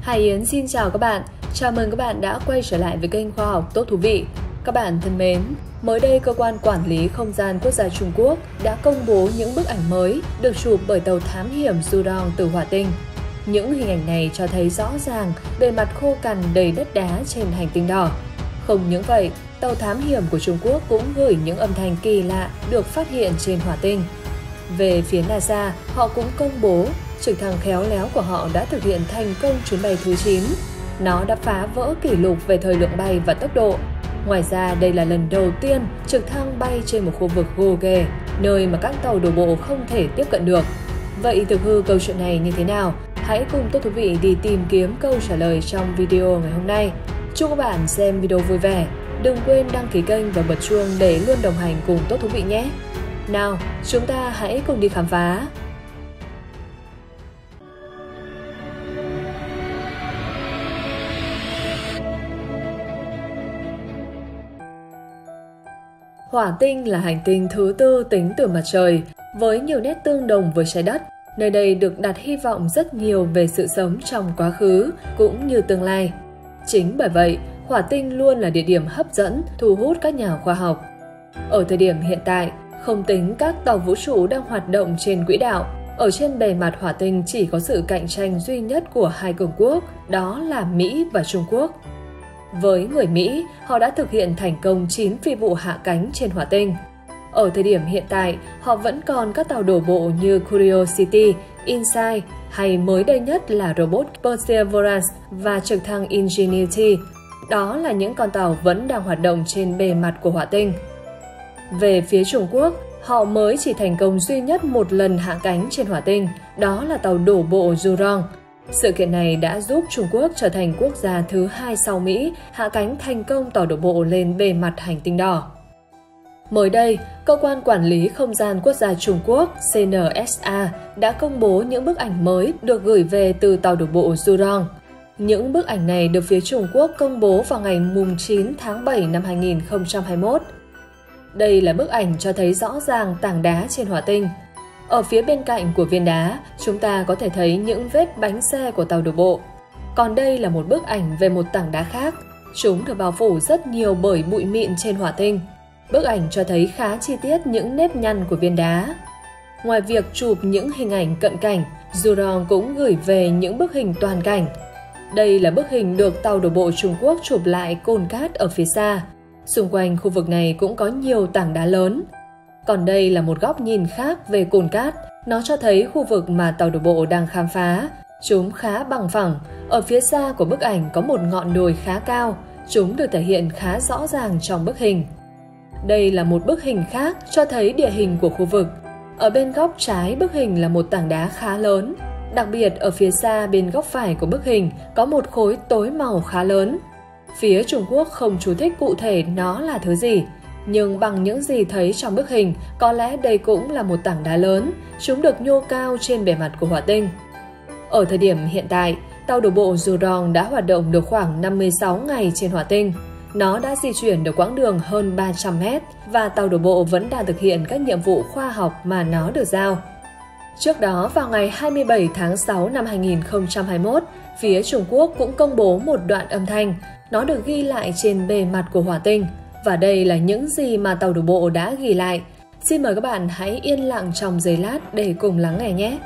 Hải Yến xin chào các bạn. Chào mừng các bạn đã quay trở lại với kênh Khoa học Tốt Thú Vị. Các bạn thân mến, mới đây cơ quan quản lý không gian quốc gia Trung Quốc đã công bố những bức ảnh mới được chụp bởi tàu thám hiểm Zhurong từ hỏa tinh. Những hình ảnh này cho thấy rõ ràng bề mặt khô cằn đầy đất đá trên hành tinh đỏ. Không những vậy, tàu thám hiểm của Trung Quốc cũng gửi những âm thanh kỳ lạ được phát hiện trên hỏa tinh. Về phía NASA, họ cũng công bố trực thăng khéo léo của họ đã thực hiện thành công chuyến bay thứ 9. Nó đã phá vỡ kỷ lục về thời lượng bay và tốc độ. Ngoài ra, đây là lần đầu tiên trực thăng bay trên một khu vực gồ ghề, nơi mà các tàu đổ bộ không thể tiếp cận được. Vậy thực hư câu chuyện này như thế nào? Hãy cùng Tốt Thú Vị đi tìm kiếm câu trả lời trong video ngày hôm nay. Chúc các bạn xem video vui vẻ. Đừng quên đăng ký kênh và bật chuông để luôn đồng hành cùng Tốt Thú Vị nhé. Nào, chúng ta hãy cùng đi khám phá. Hỏa tinh là hành tinh thứ tư tính từ mặt trời, với nhiều nét tương đồng với trái đất. Nơi đây được đặt hy vọng rất nhiều về sự sống trong quá khứ cũng như tương lai. Chính bởi vậy, hỏa tinh luôn là địa điểm hấp dẫn, thu hút các nhà khoa học. Ở thời điểm hiện tại, không tính các tàu vũ trụ đang hoạt động trên quỹ đạo, ở trên bề mặt hỏa tinh chỉ có sự cạnh tranh duy nhất của hai cường quốc, đó là Mỹ và Trung Quốc. Với người Mỹ, họ đã thực hiện thành công 9 phi vụ hạ cánh trên hỏa tinh. Ở thời điểm hiện tại, họ vẫn còn các tàu đổ bộ như Curiosity, Insight hay mới đây nhất là robot Perseverance và trực thăng Ingenuity. Đó là những con tàu vẫn đang hoạt động trên bề mặt của hỏa tinh. Về phía Trung Quốc, họ mới chỉ thành công duy nhất một lần hạ cánh trên hỏa tinh, đó là tàu đổ bộ Zhurong. Sự kiện này đã giúp Trung Quốc trở thành quốc gia thứ hai sau Mỹ hạ cánh thành công tàu đổ bộ lên bề mặt hành tinh đỏ. Mới đây, Cơ quan Quản lý Không gian Quốc gia Trung Quốc CNSA đã công bố những bức ảnh mới được gửi về từ tàu đổ bộ Zhurong. Những bức ảnh này được phía Trung Quốc công bố vào ngày 9 tháng 7 năm 2021. Đây là bức ảnh cho thấy rõ ràng tảng đá trên hỏa tinh. Ở phía bên cạnh của viên đá, chúng ta có thể thấy những vết bánh xe của tàu đổ bộ. Còn đây là một bức ảnh về một tảng đá khác. Chúng được bao phủ rất nhiều bởi bụi mịn trên hỏa tinh. Bức ảnh cho thấy khá chi tiết những nếp nhăn của viên đá. Ngoài việc chụp những hình ảnh cận cảnh, Zhurong cũng gửi về những bức hình toàn cảnh. Đây là bức hình được tàu đổ bộ Trung Quốc chụp lại cồn cát ở phía xa. Xung quanh khu vực này cũng có nhiều tảng đá lớn. Còn đây là một góc nhìn khác về cồn cát. Nó cho thấy khu vực mà tàu đổ bộ đang khám phá. Chúng khá bằng phẳng. Ở phía xa của bức ảnh có một ngọn đồi khá cao. Chúng được thể hiện khá rõ ràng trong bức hình. Đây là một bức hình khác cho thấy địa hình của khu vực. Ở bên góc trái bức hình là một tảng đá khá lớn. Đặc biệt ở phía xa bên góc phải của bức hình có một khối tối màu khá lớn. Phía Trung Quốc không chú thích cụ thể nó là thứ gì, nhưng bằng những gì thấy trong bức hình, có lẽ đây cũng là một tảng đá lớn, chúng được nhô cao trên bề mặt của hỏa tinh. Ở thời điểm hiện tại, tàu đổ bộ Zhurong đã hoạt động được khoảng 56 ngày trên hỏa tinh. Nó đã di chuyển được quãng đường hơn 300 mét và tàu đổ bộ vẫn đang thực hiện các nhiệm vụ khoa học mà nó được giao. Trước đó, vào ngày 27 tháng 6 năm 2021, phía Trung Quốc cũng công bố một đoạn âm thanh. Nó được ghi lại trên bề mặt của hỏa tinh. Và đây là những gì mà tàu đổ bộ đã ghi lại. Xin mời các bạn hãy yên lặng trong giây lát để cùng lắng nghe nhé.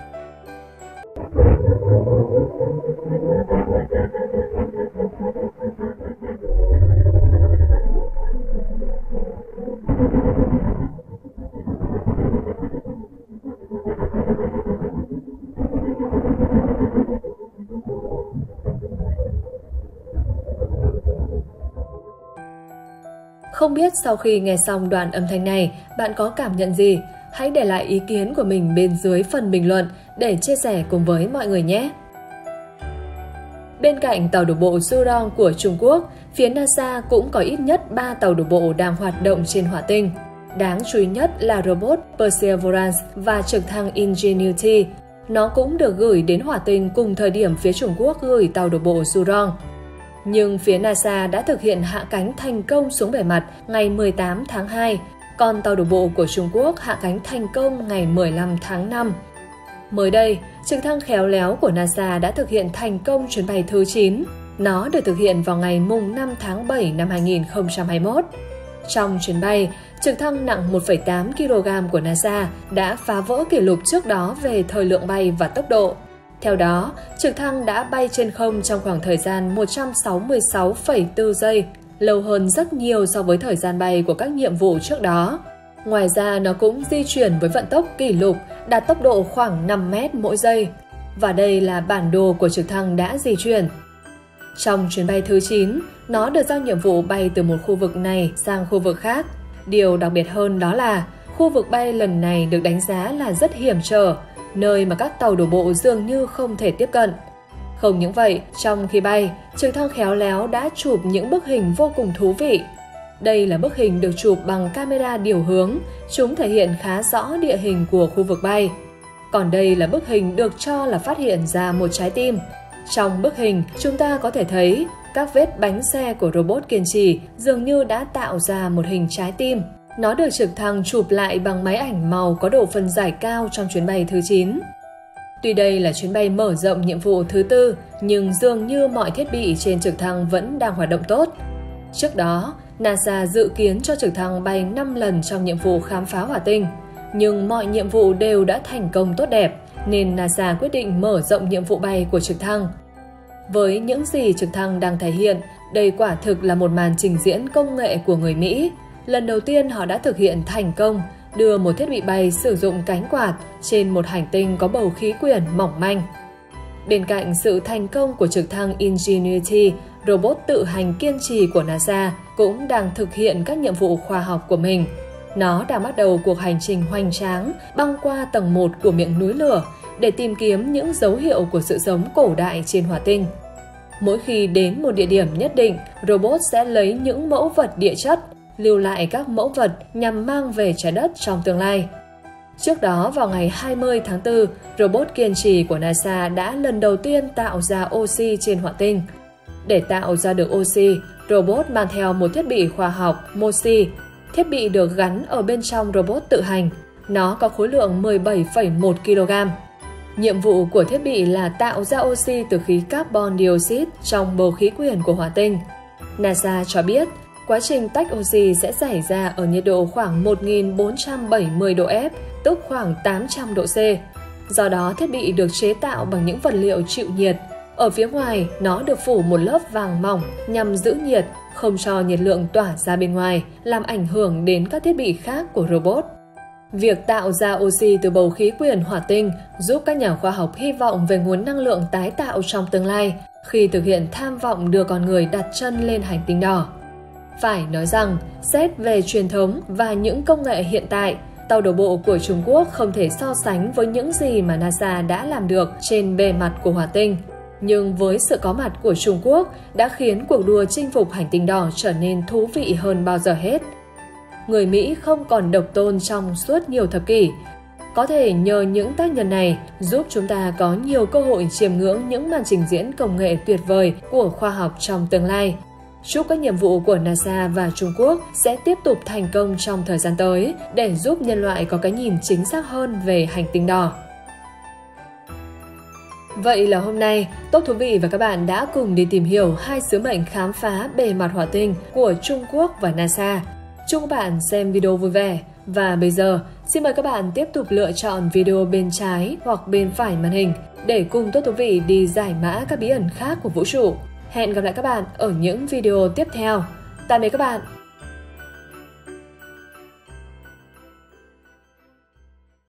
Không biết sau khi nghe xong đoạn âm thanh này, bạn có cảm nhận gì? Hãy để lại ý kiến của mình bên dưới phần bình luận để chia sẻ cùng với mọi người nhé! Bên cạnh tàu đổ bộ Zhurong của Trung Quốc, phía NASA cũng có ít nhất 3 tàu đổ bộ đang hoạt động trên hỏa tinh. Đáng chú ý nhất là robot Perseverance và trực thăng Ingenuity. Nó cũng được gửi đến hỏa tinh cùng thời điểm phía Trung Quốc gửi tàu đổ bộ Zhurong. Nhưng phía NASA đã thực hiện hạ cánh thành công xuống bề mặt ngày 18 tháng 2, còn tàu đổ bộ của Trung Quốc hạ cánh thành công ngày 15 tháng 5. Mới đây, trực thăng khéo léo của NASA đã thực hiện thành công chuyến bay thứ 9. Nó được thực hiện vào ngày mùng 5 tháng 7 năm 2021. Trong chuyến bay, trực thăng nặng 1,8 kg của NASA đã phá vỡ kỷ lục trước đó về thời lượng bay và tốc độ. Theo đó, trực thăng đã bay trên không trong khoảng thời gian 166,4 giây, lâu hơn rất nhiều so với thời gian bay của các nhiệm vụ trước đó. Ngoài ra, nó cũng di chuyển với vận tốc kỷ lục đạt tốc độ khoảng 5 mét mỗi giây. Và đây là bản đồ của trực thăng đã di chuyển. Trong chuyến bay thứ 9, nó được giao nhiệm vụ bay từ một khu vực này sang khu vực khác. Điều đặc biệt hơn đó là khu vực bay lần này được đánh giá là rất hiểm trở, nơi mà các tàu đổ bộ dường như không thể tiếp cận. Không những vậy, trong khi bay, trực thăng khéo léo đã chụp những bức hình vô cùng thú vị. Đây là bức hình được chụp bằng camera điều hướng, chúng thể hiện khá rõ địa hình của khu vực bay. Còn đây là bức hình được cho là phát hiện ra một trái tim. Trong bức hình, chúng ta có thể thấy các vết bánh xe của robot kiên trì dường như đã tạo ra một hình trái tim. Nó được trực thăng chụp lại bằng máy ảnh màu có độ phân giải cao trong chuyến bay thứ 9. Tuy đây là chuyến bay mở rộng nhiệm vụ thứ tư, nhưng dường như mọi thiết bị trên trực thăng vẫn đang hoạt động tốt. Trước đó, NASA dự kiến cho trực thăng bay 5 lần trong nhiệm vụ khám phá hỏa tinh, nhưng mọi nhiệm vụ đều đã thành công tốt đẹp, nên NASA quyết định mở rộng nhiệm vụ bay của trực thăng. Với những gì trực thăng đang thể hiện, đây quả thực là một màn trình diễn công nghệ của người Mỹ. Lần đầu tiên họ đã thực hiện thành công đưa một thiết bị bay sử dụng cánh quạt trên một hành tinh có bầu khí quyển mỏng manh. Bên cạnh sự thành công của trực thăng Ingenuity, robot tự hành kiên trì của NASA cũng đang thực hiện các nhiệm vụ khoa học của mình. Nó đang bắt đầu cuộc hành trình hoành tráng băng qua tầng 1 của miệng núi lửa để tìm kiếm những dấu hiệu của sự sống cổ đại trên hỏa tinh. Mỗi khi đến một địa điểm nhất định, robot sẽ lấy những mẫu vật địa chất, lưu lại các mẫu vật nhằm mang về trái đất trong tương lai. Trước đó vào ngày 20 tháng 4, robot kiên trì của NASA đã lần đầu tiên tạo ra oxy trên hỏa tinh. Để tạo ra được oxy, robot mang theo một thiết bị khoa học MOSI. Thiết bị được gắn ở bên trong robot tự hành. Nó có khối lượng 17,1 kg. Nhiệm vụ của thiết bị là tạo ra oxy từ khí carbon dioxide trong bầu khí quyển của hỏa tinh. NASA cho biết, quá trình tách oxy sẽ xảy ra ở nhiệt độ khoảng 1470 độ F, tức khoảng 800 độ C. Do đó, thiết bị được chế tạo bằng những vật liệu chịu nhiệt. Ở phía ngoài, nó được phủ một lớp vàng mỏng nhằm giữ nhiệt, không cho nhiệt lượng tỏa ra bên ngoài, làm ảnh hưởng đến các thiết bị khác của robot. Việc tạo ra oxy từ bầu khí quyển hỏa tinh giúp các nhà khoa học hy vọng về nguồn năng lượng tái tạo trong tương lai khi thực hiện tham vọng đưa con người đặt chân lên hành tinh đỏ. Phải nói rằng, xét về truyền thống và những công nghệ hiện tại, tàu đổ bộ của Trung Quốc không thể so sánh với những gì mà NASA đã làm được trên bề mặt của hỏa tinh. Nhưng với sự có mặt của Trung Quốc đã khiến cuộc đua chinh phục hành tinh đỏ trở nên thú vị hơn bao giờ hết – người Mỹ không còn độc tôn trong suốt nhiều thập kỷ. Có thể nhờ những tác nhân này giúp chúng ta có nhiều cơ hội chiêm ngưỡng những màn trình diễn công nghệ tuyệt vời của khoa học trong tương lai. Chúc các nhiệm vụ của NASA và Trung Quốc sẽ tiếp tục thành công trong thời gian tới để giúp nhân loại có cái nhìn chính xác hơn về hành tinh đỏ. Vậy là hôm nay, Tốt Thú Vị và các bạn đã cùng đi tìm hiểu hai sứ mệnh khám phá bề mặt hỏa tinh của Trung Quốc và NASA. Chúc các bạn xem video vui vẻ. Và bây giờ, xin mời các bạn tiếp tục lựa chọn video bên trái hoặc bên phải màn hình để cùng Tốt Thú Vị đi giải mã các bí ẩn khác của vũ trụ. Hẹn gặp lại các bạn ở những video tiếp theo. Tạm biệt các bạn!